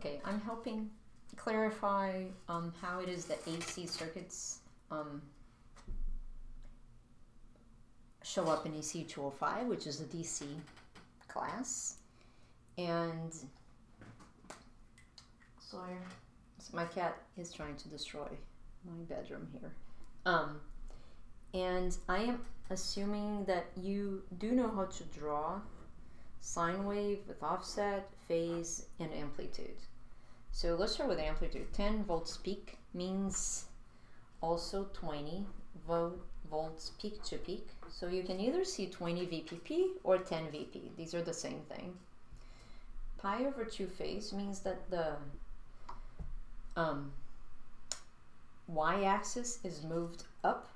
Okay, I'm helping clarify um, how it is that AC circuits um, show up in EC 205, which is a DC class. And sorry, so my cat is trying to destroy my bedroom here. Um, and I am assuming that you do know how to draw sine wave with offset, phase, and amplitude. So let's start with amplitude. 10 volts peak means also 20 volts peak to peak. So you can either see 20 VPP or 10 VP. These are the same thing. Pi over 2 phase means that the um, y-axis is moved up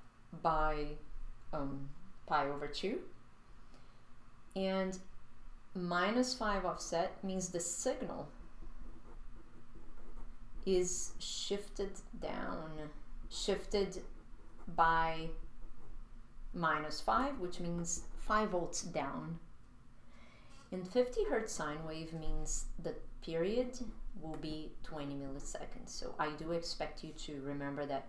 by um, pi over 2. And minus 5 offset means the signal is shifted down, shifted by minus 5, which means 5 volts down. And 50 hertz sine wave means the period will be 20 milliseconds. So I do expect you to remember that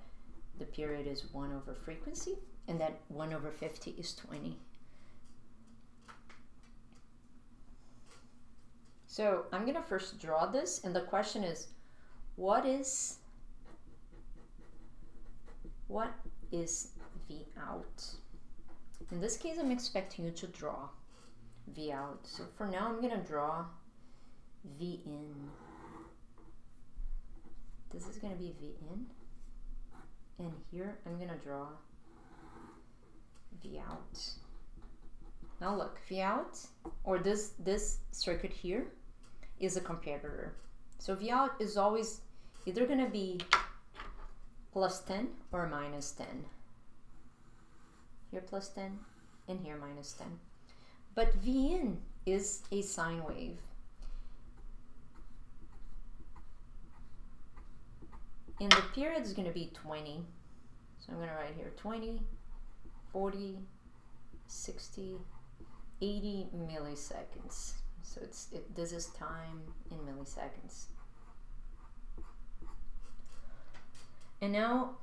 the period is 1 over frequency and that 1 over 50 is 20. So I'm going to first draw this and the question is what is what is V out? In this case I'm expecting you to draw V out. So for now I'm to draw V in. This is to be V in. And here I'm to draw V out. Now look, V out, or this, this circuit here, is a comparator. So V out is always either going to be plus 10 or minus 10. Here plus 10 and here minus 10. But V in is a sine wave. And the period is going to be 20. So I'm going to write here 20, 40, 60, 80 milliseconds. So it's it, this is time in milliseconds. And now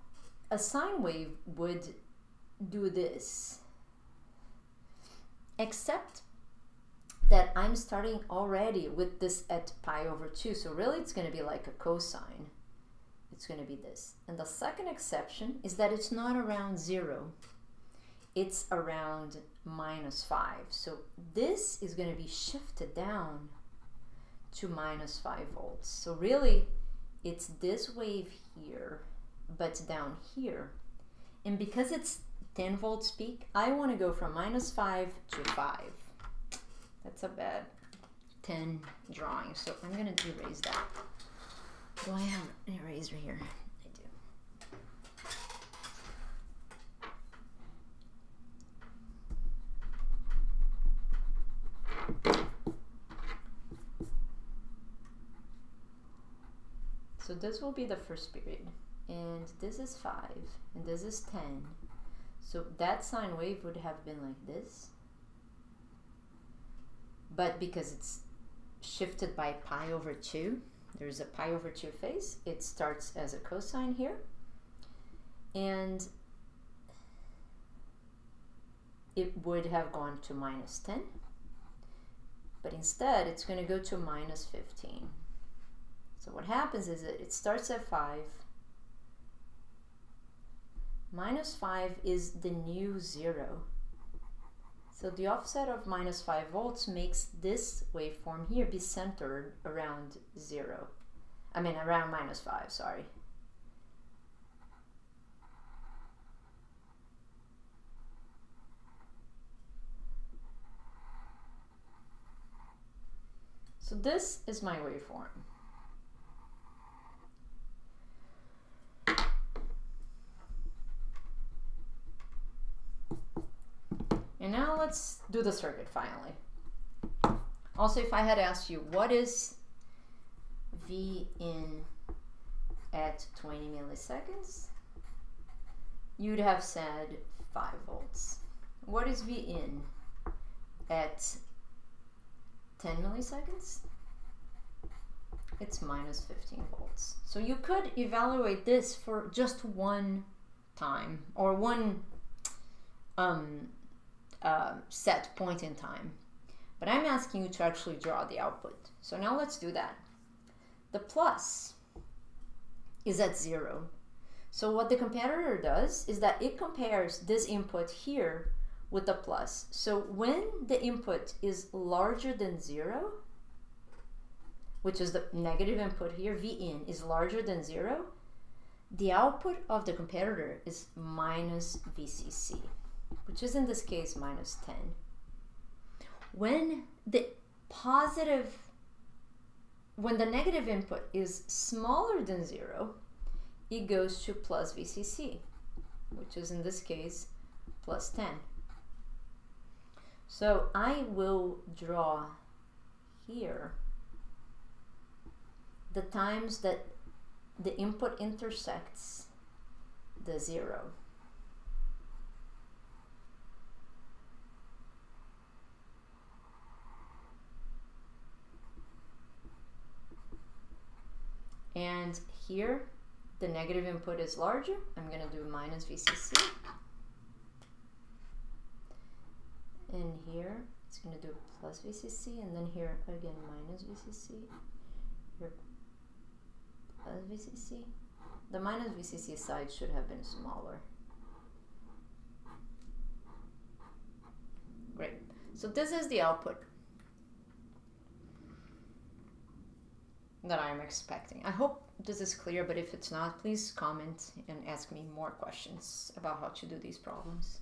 a sine wave would do this, except that I'm starting already with this at pi over 2. So really it's going to be like a cosine. It's going to be this. And the second exception is that it's not around 0. It's around minus 5. So this is going to be shifted down to minus 5 volts. So really it's this wave here but down here. And because it's 10 volts peak, I want to go from minus 5 to 5. That's a bad 10 drawing, so I'm going to erase that. Do I have an eraser here? I do. So this will be the first period and this is 5 and this is 10 so that sine wave would have been like this. But because it's shifted by pi over 2 there's a pi over 2 phase it starts as a cosine here. And it would have gone to minus 10 but instead it's going to go to minus 15 so what happens is that it starts at 5 minus 5 is the new 0. So the offset of minus 5 volts makes this waveform here be centered around 0. I mean around minus 5, sorry. So this is my waveform. And now let's do the circuit finally. Also, if I had asked you, what is V in at 20 milliseconds? You'd have said 5 volts. What is V in at 10 milliseconds? it's minus 15 volts. So you could evaluate this for just one time or one um, uh, set point in time. But I'm asking you to actually draw the output. So now let's do that. The plus is at zero. So what the comparator does is that it compares this input here with the plus. So when the input is larger than zero, which is the negative input here, V in is larger than zero, the output of the comparator is minus VCC, which is in this case minus 10. When the positive, when the negative input is smaller than zero, it goes to plus VCC, which is in this case plus 10. So I will draw here the times that the input intersects the zero. And here, the negative input is larger. I'm going to do minus VCC. And here, it's going to do plus VCC. And then here, again, minus VCC. Here, plus VCC. The minus VCC side should have been smaller. Great. So this is the output that I'm expecting. I hope this is clear, but if it's not, please comment and ask me more questions about how to do these problems.